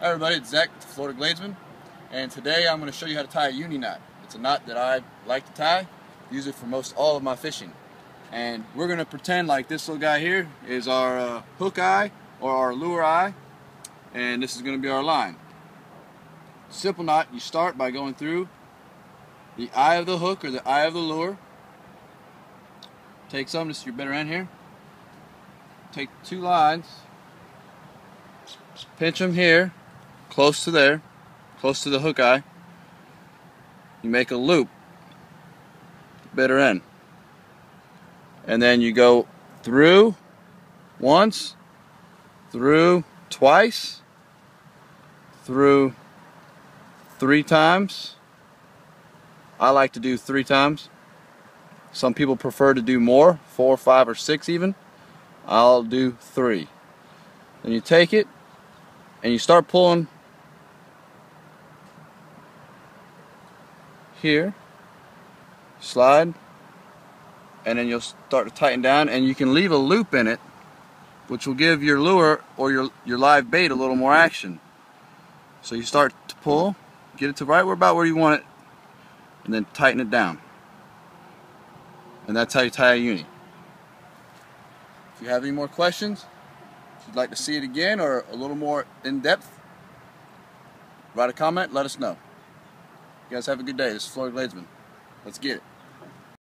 Hi everybody, it's Zach, Florida Gladesmen, and today I'm going to show you how to tie a uni knot. It's a knot that I like to tie, use it for most all of my fishing. And we're going to pretend like this little guy here is our uh, hook eye or our lure eye, and this is going to be our line. Simple knot, you start by going through the eye of the hook or the eye of the lure. Take some, this is your bitter end here. Take two lines, pinch them here, close to there, close to the hook eye. You make a loop, bitter end. And then you go through once, through twice, through three times. I like to do three times. Some people prefer to do more, four, five, or six even. I'll do three. Then you take it and you start pulling here, slide, and then you'll start to tighten down and you can leave a loop in it which will give your lure or your, your live bait a little more action. So you start to pull, get it to right where about where you want it, and then tighten it down. And that's how you tie a uni. If you have any more questions, if you'd like to see it again or a little more in depth, write a comment, let us know. You guys have a good day. This is Florida Gladesmen. Let's get it.